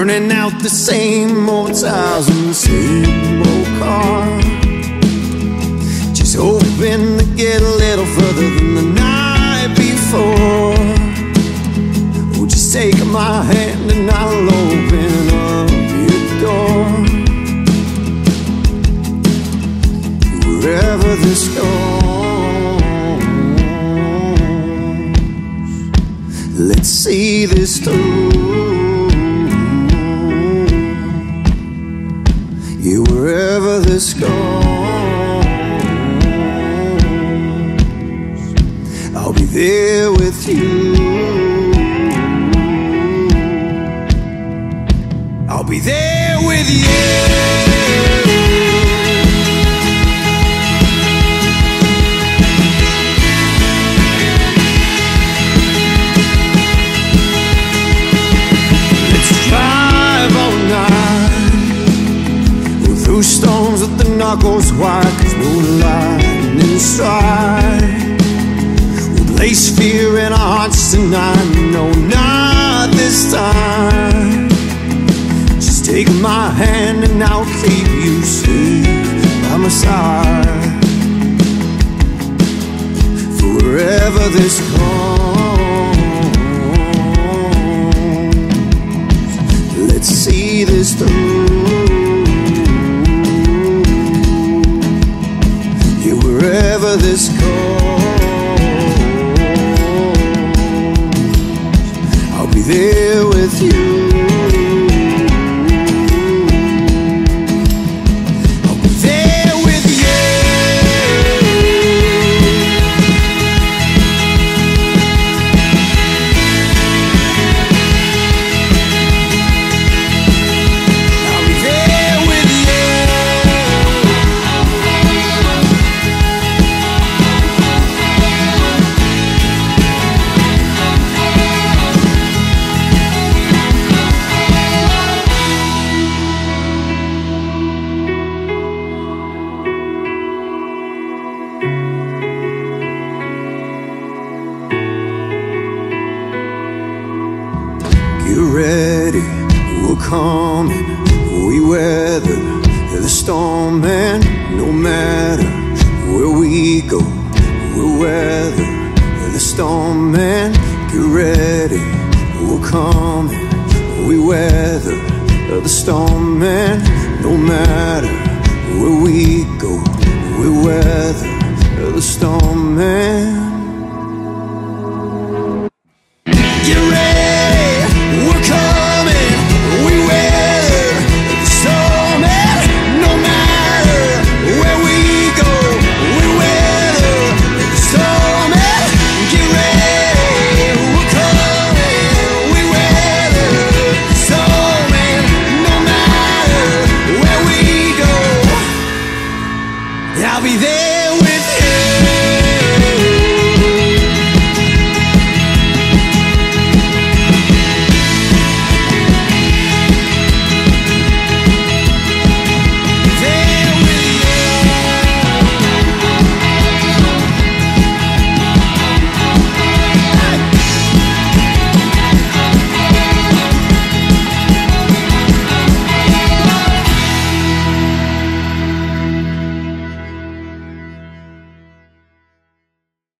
burning out the same old tires in the same old car. Just hoping to get a little further than the night before. Oh, just take my hand and I'll open up your door. Wherever this goes, let's see this through. This goes, I'll be there with you. We'll place fear in our hearts tonight. No, not this time. Just take my hand and I'll keep you safe by my side. Forever this goes Let's see this through. There with you. Ready, we're coming. We weather the storm, and no matter where we go, we'll weather the storm, and get ready, we're coming. We weather the storm, and I'll be there with you.